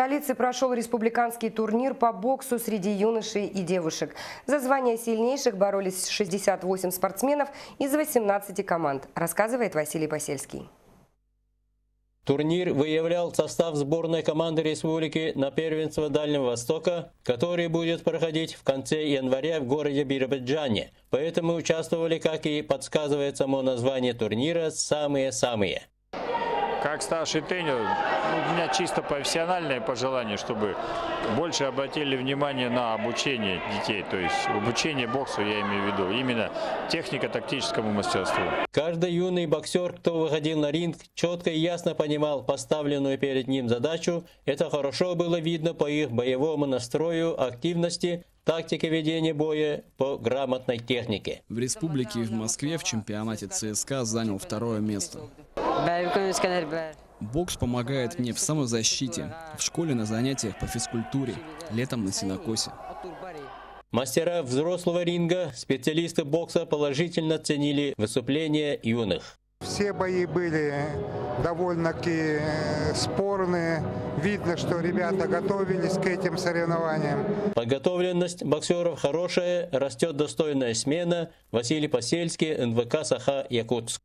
столице прошел республиканский турнир по боксу среди юношей и девушек. За звание сильнейших боролись 68 спортсменов из 18 команд, рассказывает Василий Посельский. Турнир выявлял состав сборной команды республики на первенство Дальнего Востока, который будет проходить в конце января в городе Биробиджане. Поэтому участвовали, как и подсказывает само название турнира, самые-самые. Как старший тренер, ну, у меня чисто профессиональное пожелание, чтобы больше обратили внимание на обучение детей. То есть обучение боксу я имею в виду. Именно технико-тактическому мастерству. Каждый юный боксер, кто выходил на ринг, четко и ясно понимал поставленную перед ним задачу. Это хорошо было видно по их боевому настрою, активности, тактике ведения боя по грамотной технике. В республике и в Москве в чемпионате ЦСКА занял второе место. Бокс помогает мне в самозащите, в школе на занятиях по физкультуре, летом на синокосе. Мастера взрослого ринга, специалисты бокса положительно ценили выступления юных. Все бои были довольно-таки э, спорные. Видно, что ребята готовились к этим соревнованиям. Подготовленность боксеров хорошая, растет достойная смена. Василий Посельский, НВК «Саха», Якутск.